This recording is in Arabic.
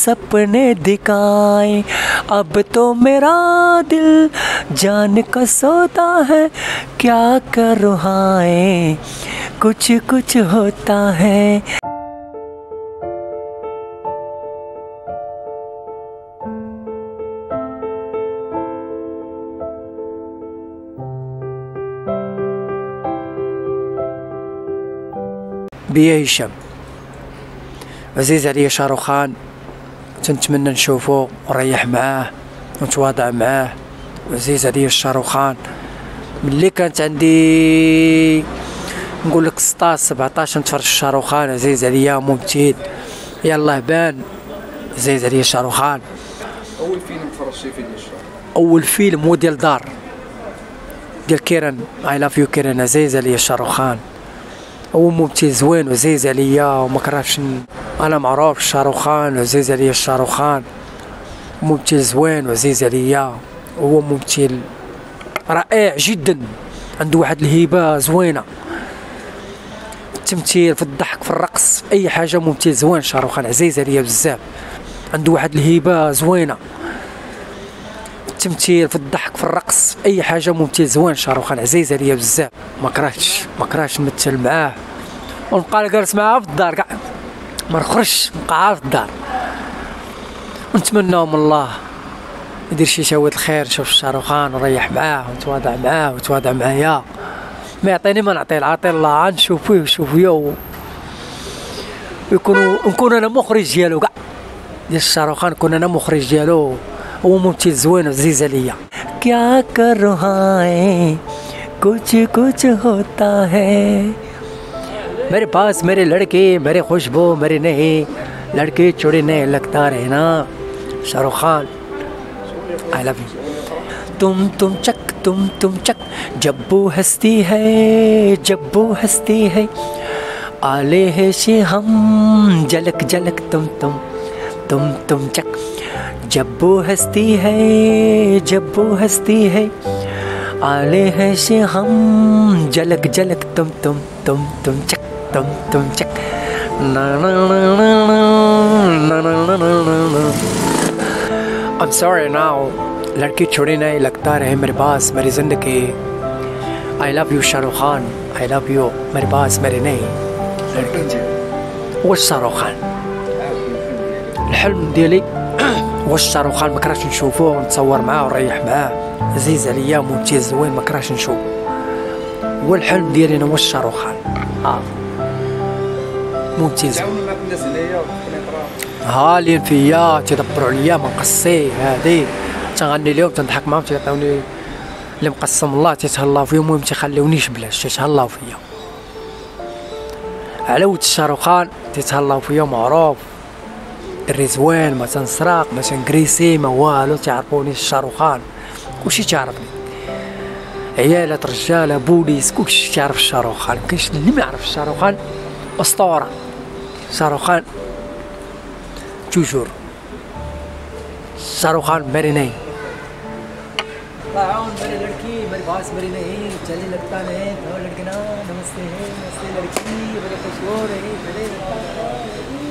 सपने दिखाए अब तो मेरा दिल जान का सोता है क्या करूँ हाय कुछ कुछ होता है بيا هشام عزيز عليا شاروخان تنتمنى نشوفو ونريح معاه ونتواضع معاه. وعزيز عليا الشاروخان ملي كانت عندي نقول لك 16 17 نتفرج الشاروخان عزيز عليا ممثل يلاه بان. عزيز عليا الشاروخان أول فيلم تفرجتي فيه ديال أول فيلم هو ديال دار. ديال كيران. I love you كيران. عزيز عليا شاروخان هو ممثل زوين. وعزيز عليا وما كرهتش أنا معروف شاروخان وعزيز عليا الشاروخان ممثل زوين وعزيز عليا هو ممثل رائع جدا. عنده واحد الهبه زوينه التمثيل في الضحك في الرقص في أي حاجة. ممثل زوين شاروخان؟ عزيز عليا بزاف. عنده واحد الهبه زوينه التمثيل في الضحك في الرقص في أي حاجة. ممثل زوين شاروخان؟ عزيز عليا بزاف. ما كرهتش ما كرهتش نمثل معاه. ونبقى جالس معاه في الدار. كاع ما نخرجش نبقى عارف الدار ونتمناو من الله يدير شي شوية الخير نشوف الشاروخان وريح معاه ونتواضع معاه ونتواضع معايا. ما يعطيني ما نعطيه العاطي الله نشوف فيه ونشوف فيه ويكونوا نكون أنا مخرج ديالو كاع. ديال الشاروخان نكون أنا مخرج ديالو. هو ممثل زوين وعزيز عليا. كيا كر كوتش كوتش هوتا هي मेरे पास मेरे लड़के, मेरे खुशबू, मेरे नहीं। लड़के चुड़ने लगता रहना। Shahrukh Khan I love you तुम तुम चक, तुम तुम चक। जब हस्ती है, जब्बू हंसती है। आले है से हम झलक झलक तुम तुम तुम तुम चक। जब्बू हंसती है, जब्बू हंसती है। आले है से हम झलक झलक तुम तुम तुम तुम चक। tum tum check I'm sorry now लड़की छोड़ी नहीं लगता रहे मेरे पास मेरी ज़िंदगी I love you Shahrukh Khan I love you मेरे पास मेरे नहीं वो शाहरुख खान الحلم ديالي هو الشاروخ خان مكراش نشوفو ونتصور معاه ونريح معاه عزيز عليا ممتاز زوين مكراش نشوفو هو الحلم ديالي أنا هو الشاروخ خان آه. معك الناس هالين فيا تيدبروا عليا ما نقصي هادي تنغني لهم تنضحك معاهم تيعطيوني اللي مقسم الله تيتهلاو فيهم المهم تيخليونيش بلاش تيتهلاو فيا. على ود الشاروخان تيتهلاو فيا معروف. زوين ما تنسرق ما تنكريسي ما والو تعرفوني الشاروخان كلشي تعرفني. عيالة رجالة بوليس كلشي تعرف الشاروخان كاينش اللي ما يعرف الشاروخان اسطورة شاروخان toujours शाहरुख खान मेरे नहीं मेरे लड़की मेरे पास मेरी नहीं चले लगता नहीं तो लड़के ना नमस्ते है नमस्ते लड़की मेरे खुश हो रही चले लगता नहीं